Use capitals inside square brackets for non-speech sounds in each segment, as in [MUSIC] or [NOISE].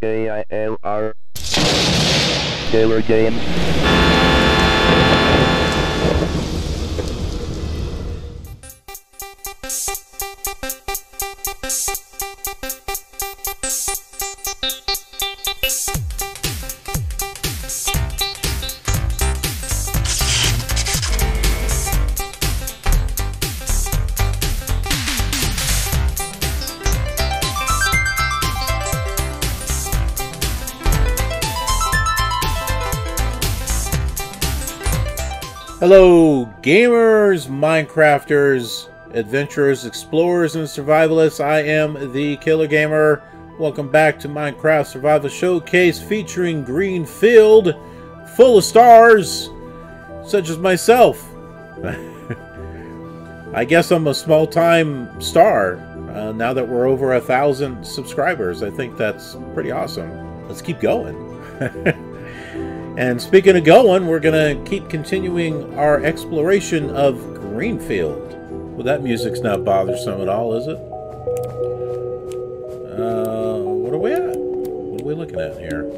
K-I-L-R. Killer Games. Hello, gamers, Minecrafters, adventurers, explorers, and survivalists. I am the KILR Gamer. Welcome back to Minecraft Survival Showcase featuring Greenfield, full of stars, such as myself. [LAUGHS] I guess I'm a small time star uh, now that we're over a thousand subscribers. I think that's pretty awesome. Let's keep going. [LAUGHS] And speaking of going, we're going to keep continuing our exploration of Greenfield. Well, that music's not bothersome at all, is it? Uh, what are we at? What are we looking at here?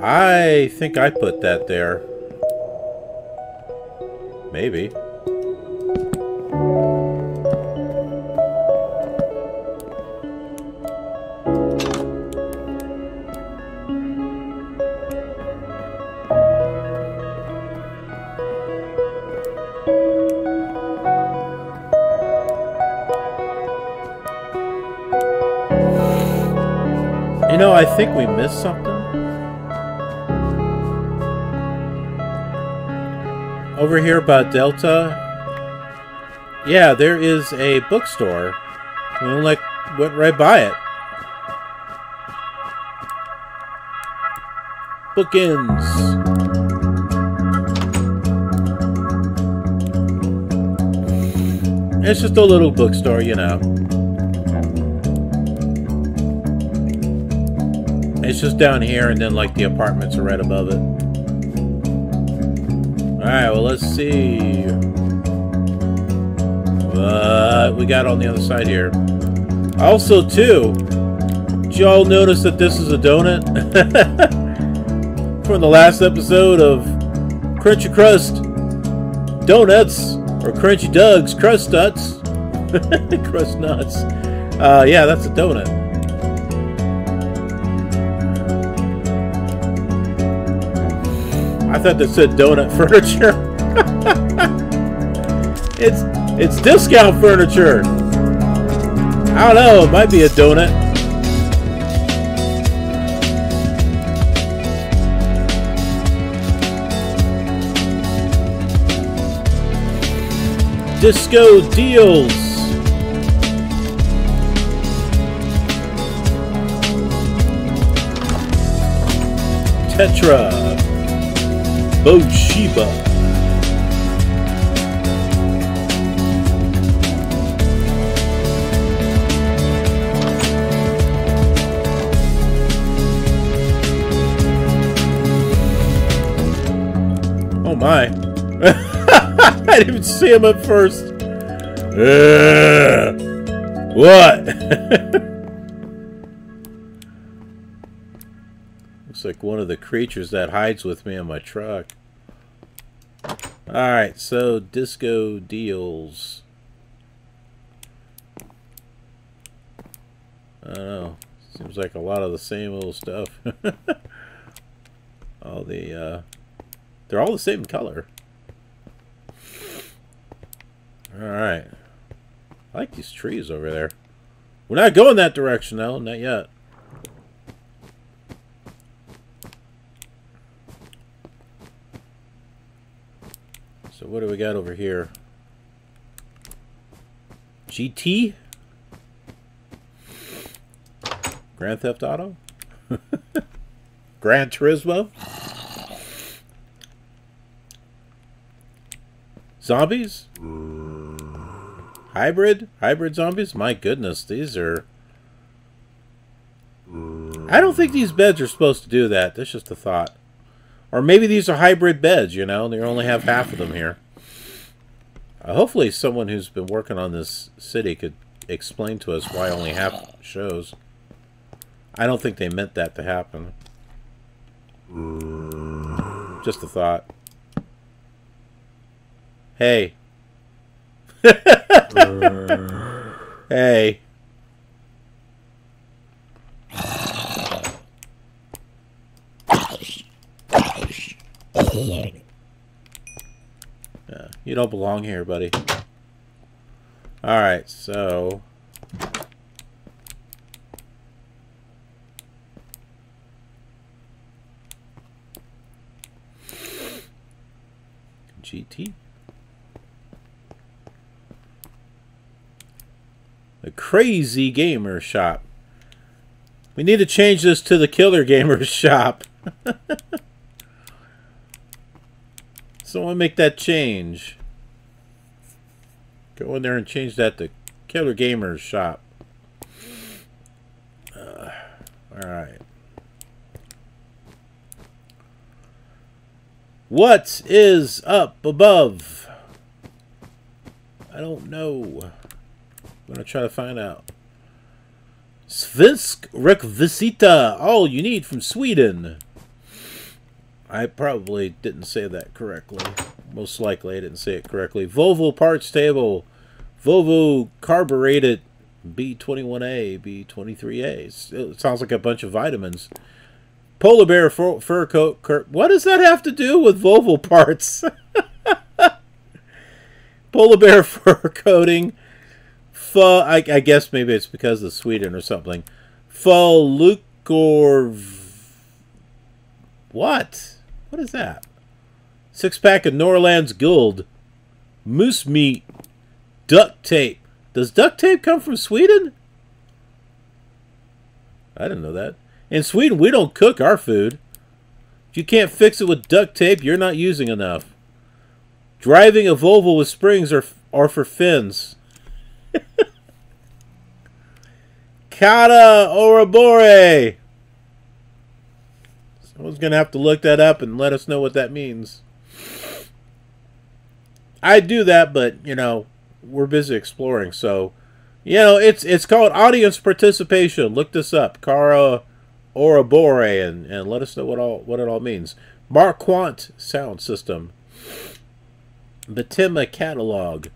I think I put that there. Maybe. You know, I think we missed something. Over here about Delta. Yeah, there is a bookstore. We like went right by it. Bookends. It's just a little bookstore, you know. It's just down here, and then like the apartments are right above it. Alright, well, let's see. What we got on the other side here. Also, too, did y'all notice that this is a donut? [LAUGHS] From the last episode of Crunchy Crust Donuts, or Crunchy Doug's Crust Nuts. [LAUGHS] crust Nuts. Uh, yeah, that's a donut. Thought that said donut [LAUGHS] furniture. it's it's discount furniture. I don't know. It might be a donut. Disco deals. Tetra. Boshiba. Oh my. [LAUGHS] I didn't even see him at first. Ugh. what? [LAUGHS] one of the creatures that hides with me in my truck. Alright, so disco deals. I don't know. Seems like a lot of the same old stuff. [LAUGHS] all the, uh, they're all the same color. Alright. I like these trees over there. We're not going that direction, though. Not yet. What do we got over here? GT? Grand Theft Auto? [LAUGHS] Gran Turismo? Zombies? Hybrid? Hybrid zombies? My goodness, these are... I don't think these beds are supposed to do that. That's just a thought. Or maybe these are hybrid beds, you know, they only have half of them here. Uh, hopefully someone who's been working on this city could explain to us why only half [SIGHS] shows. I don't think they meant that to happen. Just a thought. Hey. [LAUGHS] hey. [SIGHS] You don't belong here, buddy. Alright, so... GT. The Crazy Gamer Shop. We need to change this to the Killer Gamer [LAUGHS] Shop. [LAUGHS] Someone make that change. Go in there and change that to Killer Gamers Shop. Uh, Alright. What is up above? I don't know. I'm going to try to find out. Svensk Rekvisita. All you need from Sweden. I probably didn't say that correctly. Most likely I didn't say it correctly. Volvo parts table. Volvo carbureted B21A, B23A. It sounds like a bunch of vitamins. Polar bear fur, fur coat. What does that have to do with Volvo parts? [LAUGHS] Polar bear fur coating. Fu, I, I, guess maybe it's because of Sweden or something. Falukor. What? What is that? Six pack of Norland's Gold. Moose meat. Duct tape. Does duct tape come from Sweden? I didn't know that. In Sweden, we don't cook our food. If you can't fix it with duct tape, you're not using enough. Driving a Volvo with springs are, are for fins. [LAUGHS] Kata Orabore. Someone's going to have to look that up and let us know what that means. I do that, but, you know, we're busy exploring, so... You know, it's it's called audience participation. Look this up. Cara Orabore and, and let us know what all what it all means. Marquant sound system. the Batima catalog.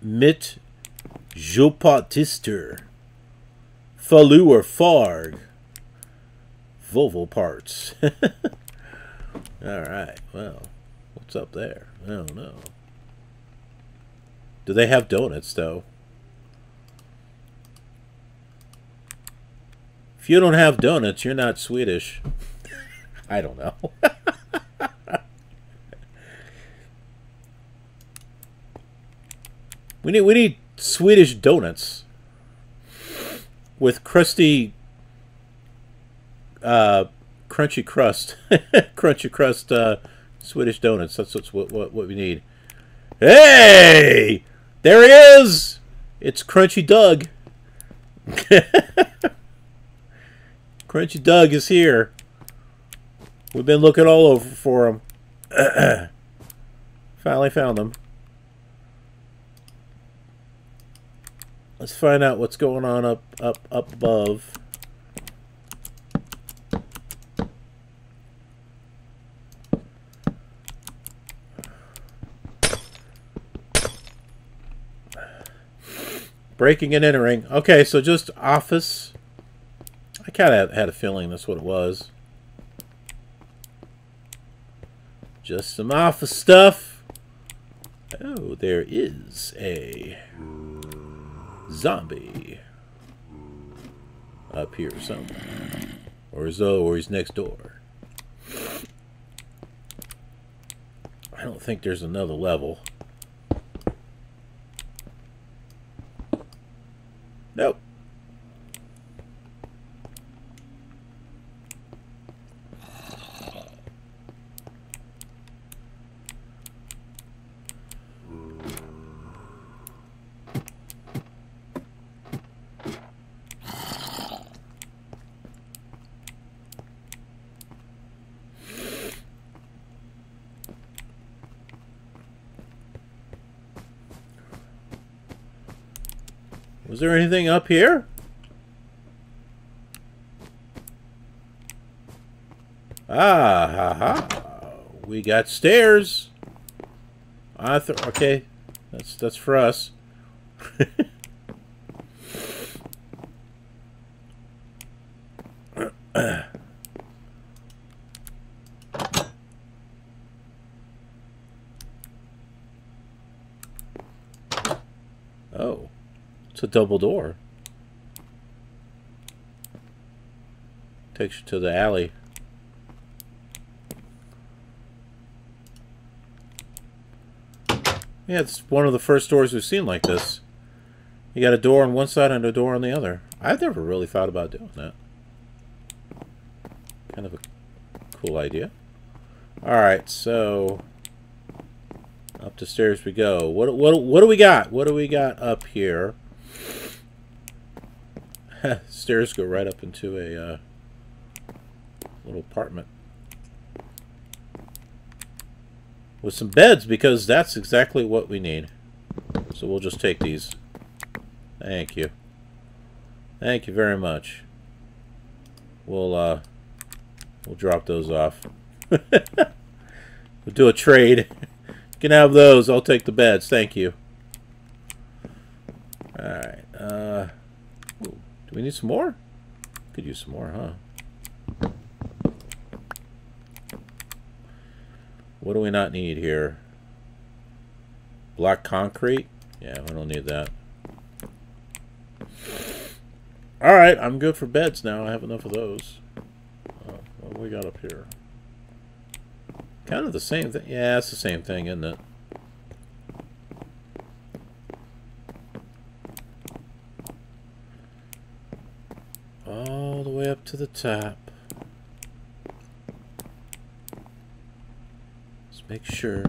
Mit Jopatister. Falu or Farg. Volvo parts. [LAUGHS] Alright, well, what's up there? I don't know. Do they have donuts, though? If you don't have donuts, you're not Swedish. [LAUGHS] I don't know. [LAUGHS] we need we need Swedish donuts with crusty uh, crunchy crust. [LAUGHS] crunchy crust uh, Swedish donuts. That's what's what, what what we need. Hey! There he is! It's Crunchy Doug. [LAUGHS] Crunchy Doug is here. We've been looking all over for him. [CLEARS THROAT] Finally found him. Let's find out what's going on up up up above. Breaking and entering. Okay, so just office. I kind of had a feeling that's what it was. Just some office stuff. Oh, there is a zombie up here somewhere. Or so, oh, or he's next door. I don't think there's another level. Nope. Is there anything up here? Ah, ha, ha. We got stairs. Th okay, that's that's for us. oh, it's a double door. Takes you to the alley. Yeah, it's one of the first doors we've seen like this. You got a door on one side and a door on the other. I've never really thought about doing that. Kind of a cool idea. Alright, so... Up the stairs we go. What, what, what do we got? What do we got up here? [LAUGHS] stairs go right up into a uh, little apartment. with some beds because that's exactly what we need. So we'll just take these. Thank you. Thank you very much. We'll uh we'll drop those off. [LAUGHS] we'll do a trade. [LAUGHS] You can have those. I'll take the beds. Thank you. Alright. Uh do we need some more? Could use some more, huh? What do we not need here? Black concrete? Yeah, we don't need that. Alright, I'm good for beds now. I have enough of those. Uh, what we got up here? Kind of the same thing. Yeah, it's the same thing, isn't it? All the way up to the top. Let's make sure.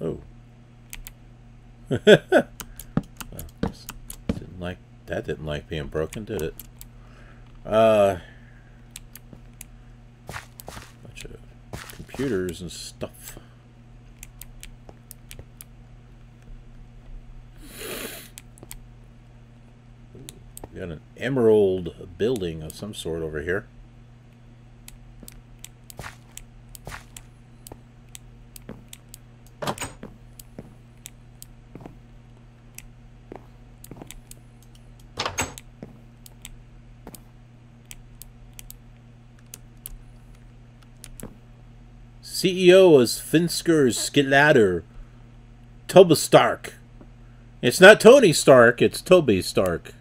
Oh. [LAUGHS] didn't like that didn't like being broken, did it? Uh bunch of computers and stuff. We got an emerald building of some sort over here. CEO is Finsker's Skidladder. Toba Stark. It's not Tony Stark, it's Toby Stark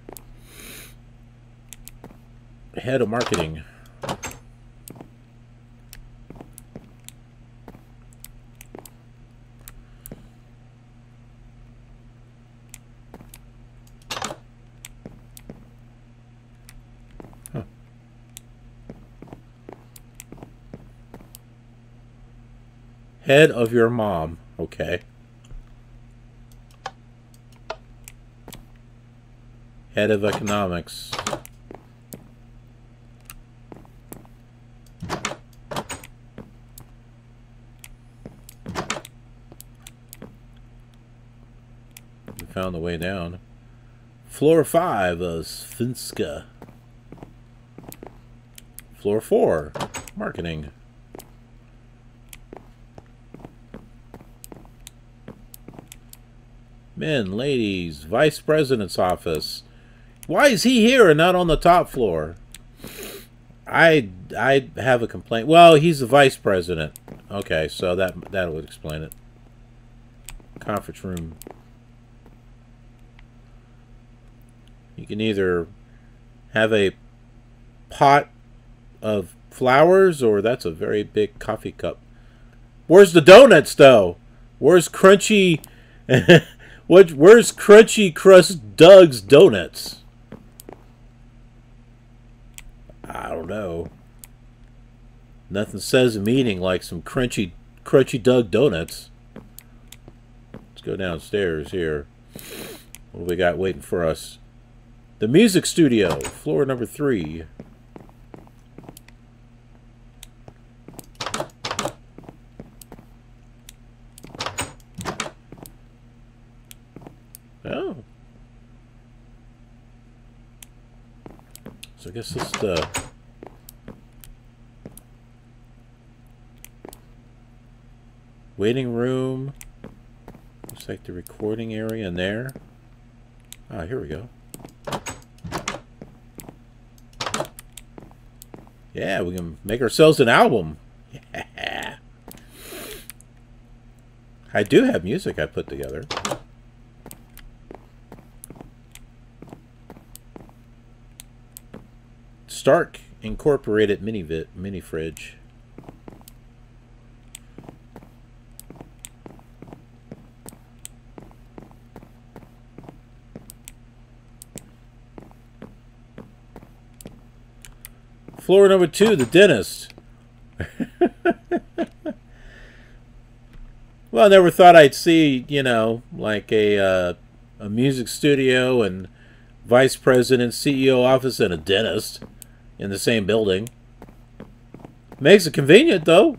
head of marketing. Head of your mom. Okay. Head of economics. Found the way down. Floor 5 of Svenska. Floor 4, marketing. Men, ladies, vice president's office. Why is he here and not on the top floor? I I have a complaint. Well, he's the vice president. Okay, so that that would explain it. Conference room You can either have a pot of flowers or that's a very big coffee cup. Where's the donuts though? Where's crunchy [LAUGHS] what where's crunchy crust Doug's donuts? I don't know. Nothing says meeting like some crunchy crunchy Doug donuts. Let's go downstairs here. What do we got waiting for us? The Music Studio, floor number three. Oh. So I guess this the... Waiting room. Looks like the recording area in there. Ah, here we go. Yeah, we can make ourselves an album. Yeah. I do have music I put together. Stark Incorporated mini mini fridge. Floor number two, the dentist. [LAUGHS] well, I never thought I'd see, you know, like a uh, a music studio and vice president, CEO office, and a dentist in the same building. Makes it convenient, though.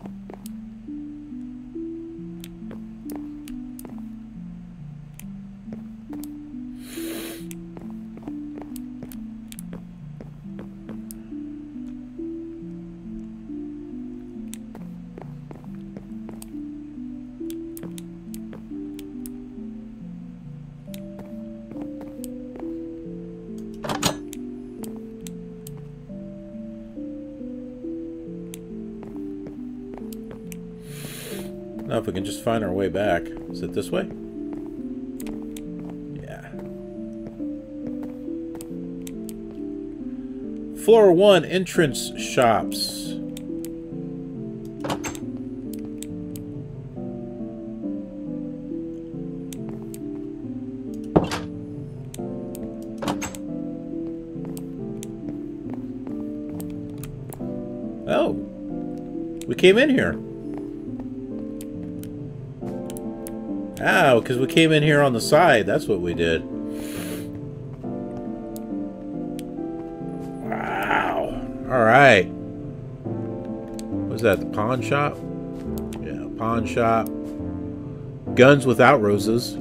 If we can just find our way back. Is it this way? Yeah. Floor 1, entrance shops. Oh. We came in here. Because we came in here on the side. That's what we did. Wow. All right. Was that the pawn shop? Yeah, pawn shop. Guns without roses.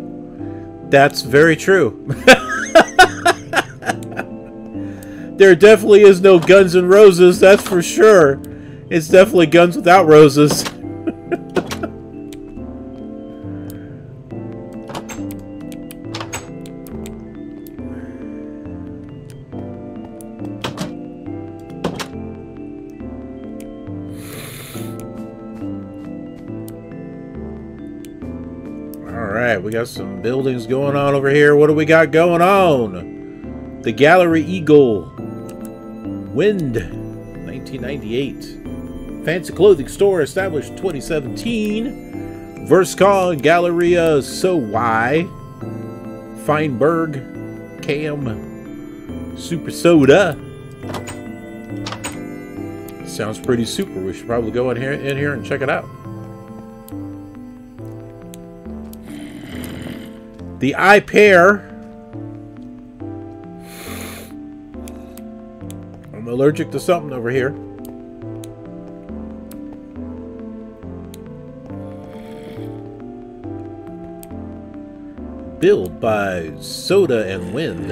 That's very true. [LAUGHS] there definitely is no Guns N' Roses, that's for sure. It's definitely guns without roses. Got some buildings going on over here. What do we got going on? The Gallery Eagle. Wind. 1998. Fancy clothing store established 2017. Verscon Galleria So Y. Feinberg. Cam. Super Soda. Sounds pretty super. We should probably go in here in here and check it out. The eye pair. I'm allergic to something over here. Built by Soda and Wind.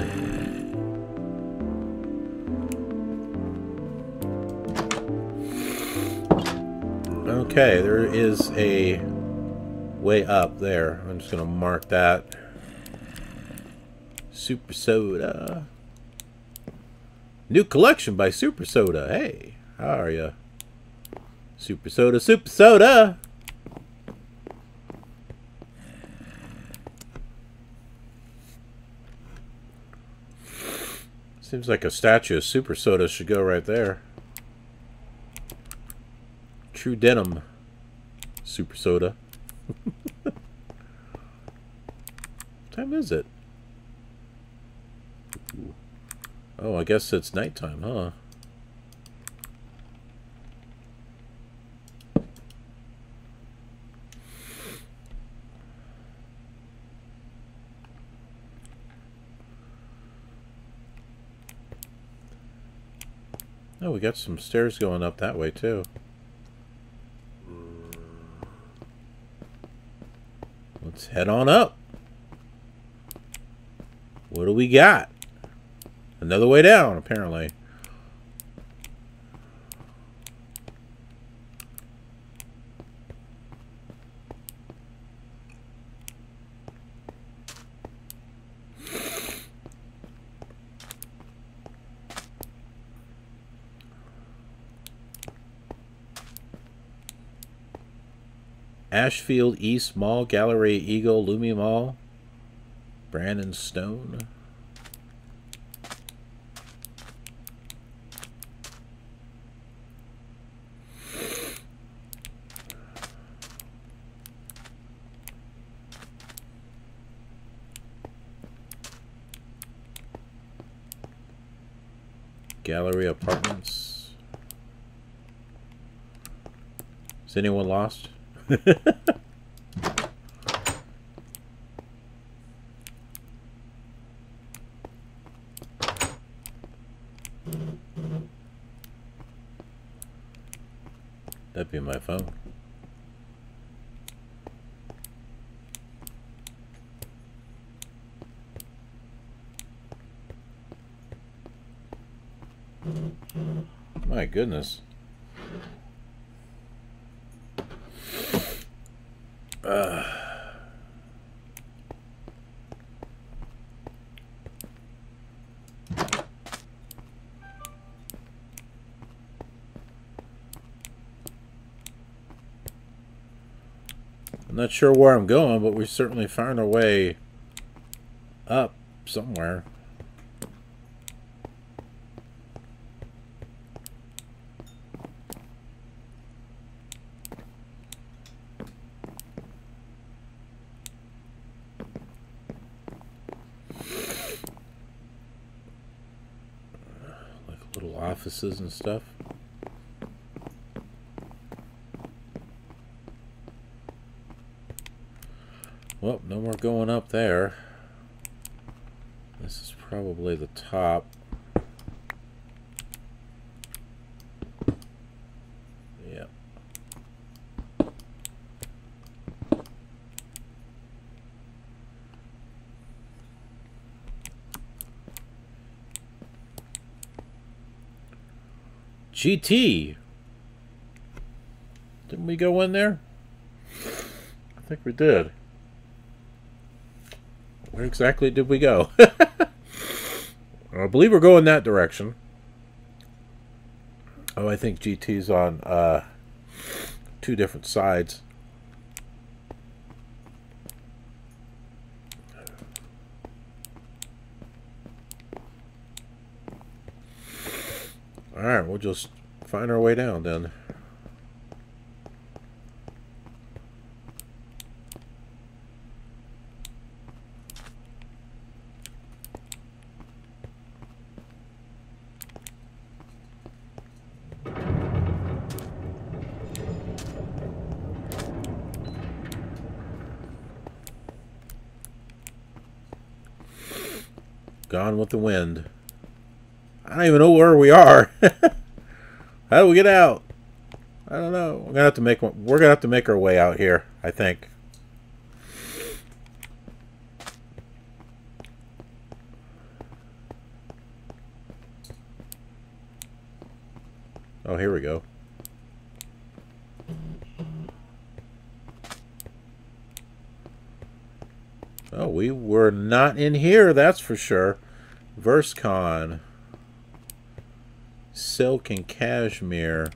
Okay, there is a way up there. I'm just going to mark that. Super Soda. New collection by Super Soda. Hey, how are you? Super Soda, Super Soda! Seems like a statue of Super Soda should go right there. True Denim. Super Soda. [LAUGHS] what time is it? Oh, I guess it's nighttime, huh? Oh, we got some stairs going up that way, too. Let's head on up. What do we got? Another way down, apparently. Ashfield East Mall, Gallery Eagle, Lumi Mall, Brandon Stone. Gallery Apartments. Is anyone lost? [LAUGHS] That'd be my phone. My goodness. Uh. I'm not sure where I'm going, but we certainly found our way up somewhere. Like and stuff. Well, no more going up there. This is probably the top. Yep. GT. Didn't we go in there? I think we did. Where exactly did we go? [LAUGHS] I believe we're going that direction. Oh, I think GT's on uh, two different sides. Alright, we'll just find our way down then. Gone with the wind. I don't even know where we are. [LAUGHS] How do we get out? I don't know. We're gonna have to make we're gonna have to make our way out here, I think. Oh, here we go. Oh, we were not in here, that's for sure. VerseCon. Silk and Cashmere.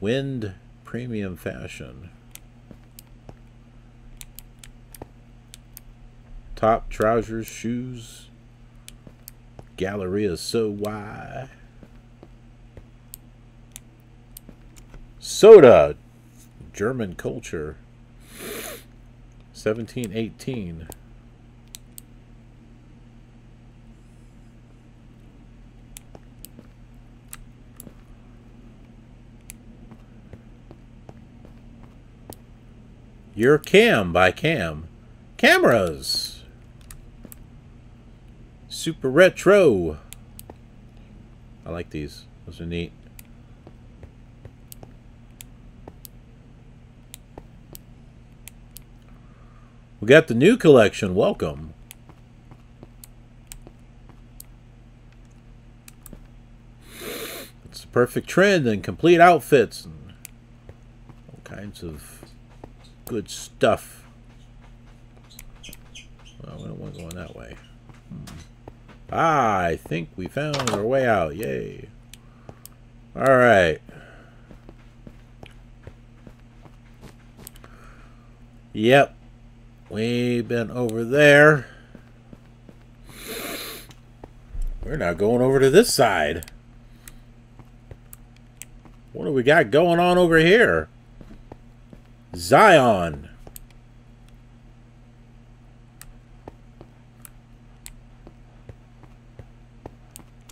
Wind Premium Fashion. Top trousers, shoes. Galleria so wide. Soda. German culture. 1718. Your cam by cam. Cameras! Super retro! I like these. Those are neat. We got the new collection. Welcome. It's the perfect trend and complete outfits and all kinds of good stuff. Well, we don't want to go that way. Hmm. Ah, I think we found our way out. Yay. Alright. Yep. We've been over there. We're now going over to this side. What do we got going on over here? Zion.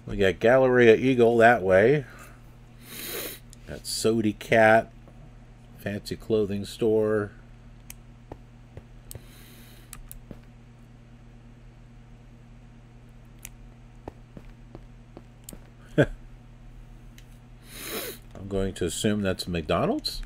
We got Galleria Eagle that way. Got Sody Cat. Fancy clothing store. [LAUGHS] I'm going to assume that's McDonald's.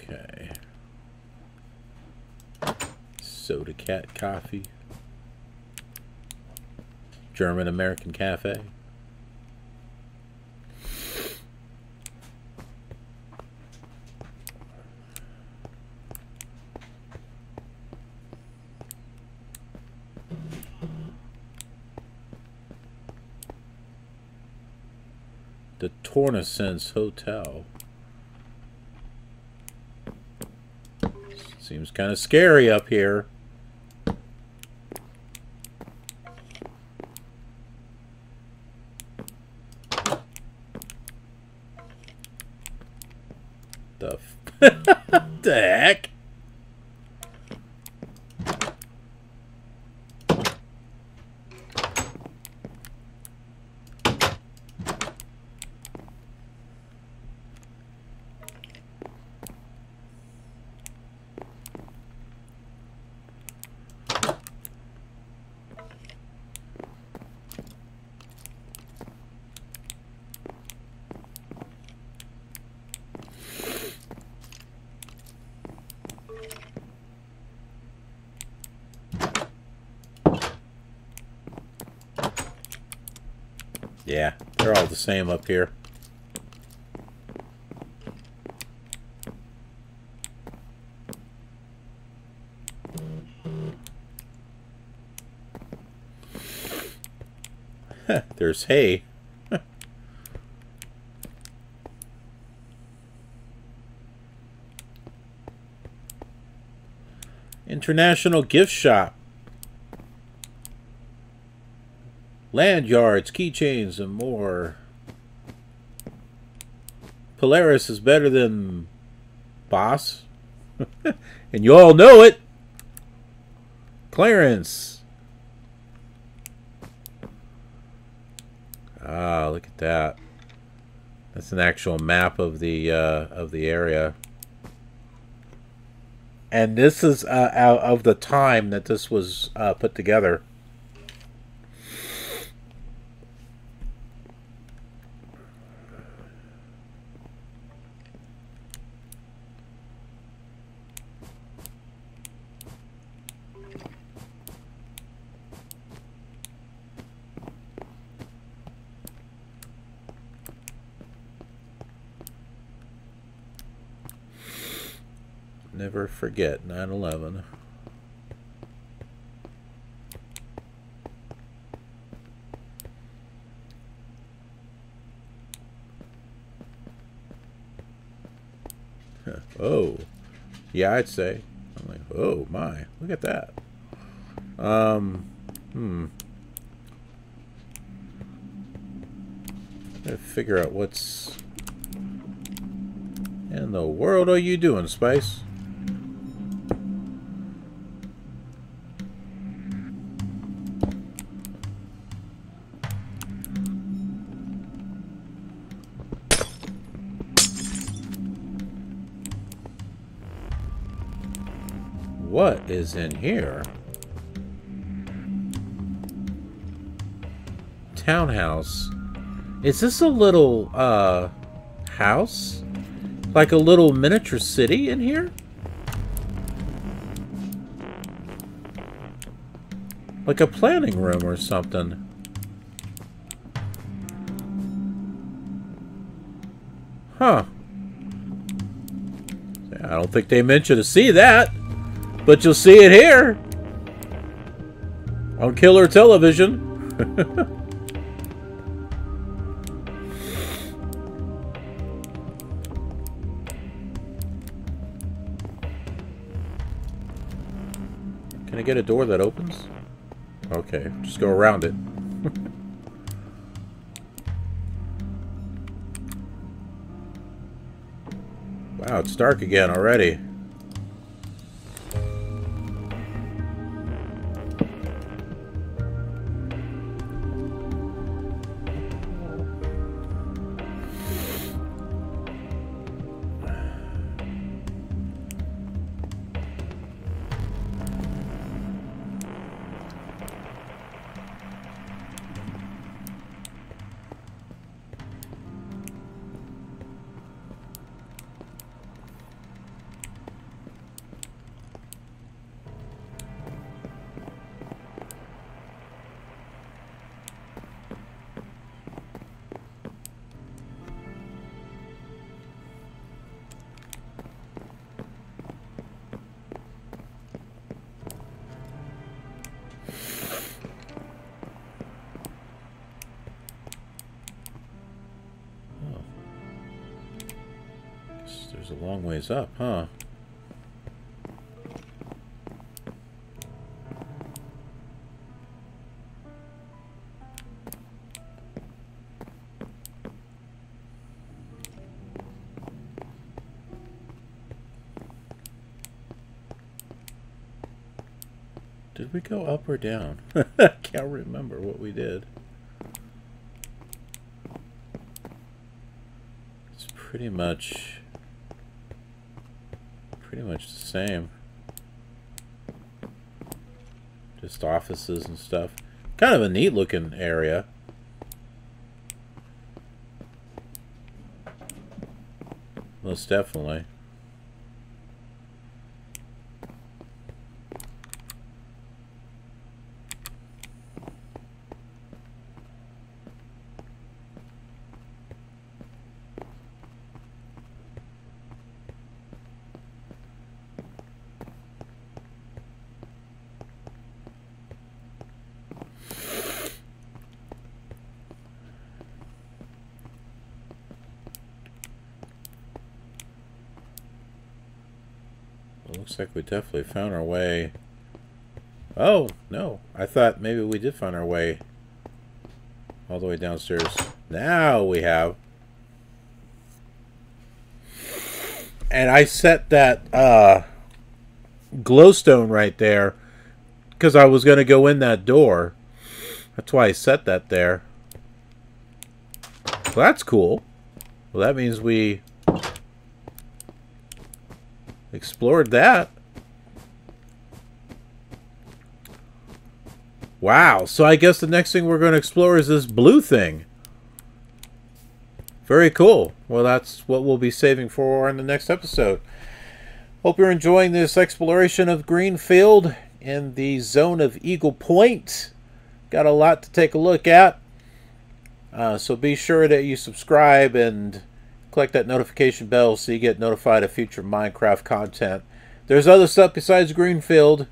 Okay. Soda Cat Coffee. German American Cafe. The Tornasense Hotel. Seems kind of scary up here. The [LAUGHS] the heck? Yeah, they're all the same up here. There's hay. International Gift Shop. Land yards, keychains, and more. Polaris is better than Boss. [LAUGHS] and you all know it. Clarence. Ah, look at that. That's an actual map of the uh, of the area. And this is uh, out of the time that this was uh, put together. Never forget 9 11. [LAUGHS] oh, yeah, I'd say. I'm like, oh my, look at that. Um, hmm. Gotta figure out what's in the world are you doing, Spice? Is in here? townhouse. Is this a little, uh, house? Like a little miniature city in here? Like a planning room or something. Huh. I don't think they meant you to see that. But you'll see it here. On KILR Television. [LAUGHS] Can I get a door that opens? Okay, just go around it. [LAUGHS] wow, it's dark again already. There's a long ways up, huh? Did we go up or down? [LAUGHS] I can't remember what we did. It's pretty much pretty much the same. Just offices and stuff. Kind of a neat looking area. Most definitely. It like we definitely found our way. Oh, no. I thought maybe we did find our way all the way downstairs. Now we have. And I set that uh, glowstone right there because I was going to go in that door. That's why I set that there. Well, that's cool. Well, that means we explored that. Wow, so I guess the next thing we're going to explore is this blue thing. Very cool. Well, that's what we'll be saving for in the next episode. Hope you're enjoying this exploration of Greenfield in the zone of Eagle Point. Got a lot to take a look at. Uh, so be sure that you subscribe and click that notification bell so you get notified of future Minecraft content. There's other stuff besides Greenfield,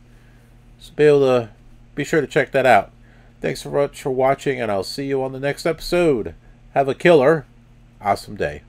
so be able to be sure to check that out. Thanks so much for watching, and I'll see you on the next episode. Have a killer, awesome day.